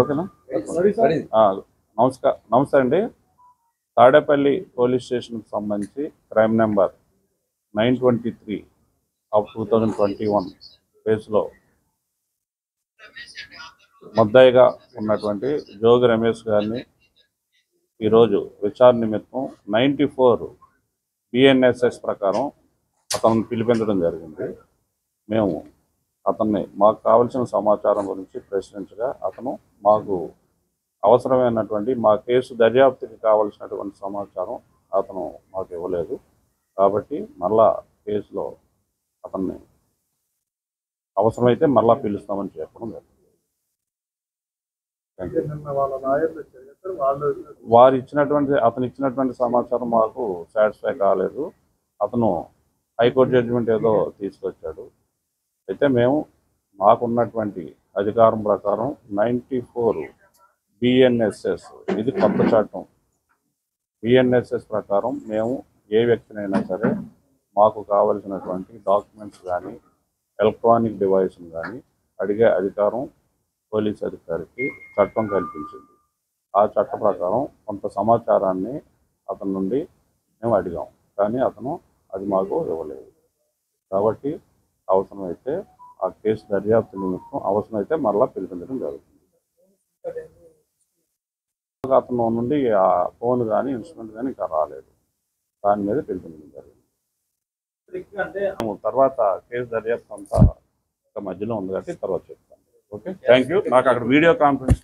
ఓకేనా? నమస్కారం నమస్తే అండి. తాడేపల్లి పోలీస్ స్టేషన్కి సంబంధించి crime number nine twenty three of two thousand twenty one కేసులో ముద్దాయిగా ఉన్నటువంటి జోగి రమేష్ గారిని ఈరోజు విచారణ నిమిత్తం నైంటీ ఫోర్ బిఎన్ఎస్ఎస్ ప్రకారం అతను పిలిపించడం జరిగింది. మేము అతన్ని మాకు కావలసిన సమాచారం గురించి ప్రశ్నించగా అతను మాకు అవసరమైనటువంటి మా కేసు దర్యాప్తుకి కావలసినటువంటి సమాచారం అతను మాకు ఇవ్వలేదు. కాబట్టి మళ్ళా కేసులో అతన్ని అవసరమైతే మళ్ళా పిలుస్తామని చెప్పడం వారు ఇచ్చినటువంటి అతను ఇచ్చినటువంటి సమాచారం మాకు సాటిస్ఫై కాలేదు. అతను హైకోర్టు జడ్జిమెంట్ ఏదో తీసుకొచ్చాడు. అయితే మేము మాకున్నటువంటి అధికారం ప్రకారం నైంటీ ఫోర్ బిఎన్ఎస్ఎస్ ఇది కొత్త చట్టం. బిఎన్ఎస్ఎస్ ప్రకారం మేము ఏ వ్యక్తినైనా సరే మాకు కావలసినటువంటి డాక్యుమెంట్స్ కానీ ఎలక్ట్రానిక్ డివైస్ను కానీ అడిగే అధికారం పోలీస్ అధికారికి చట్టం కల్పించింది. ఆ చట్ట ప్రకారం కొంత సమాచారాన్ని అతని నుండి మేము అడిగాం. కానీ అతను అది మాకు ఇవ్వలేదు. కాబట్టి అవసరమైతే ఆ కేసు దర్యాప్తు నిమిత్తం అవసరమైతే మరలా పిలిపించడం జరుగుతుంది. అతను నుండి ఆ ఫోన్ కానీ ఇన్స్ట్రుమెంట్ కానీ ఇంకా రాలేదు. దాని మీద పిలిపించడం జరిగింది. తర్వాత కేసు దర్యాప్తు అంతా ఇంకా మధ్యలో ఉంది కాబట్టి తర్వాత చెప్తాను. ఓకే? Thank you. నాకు అక్కడ వీడియో కాన్ఫరెన్స్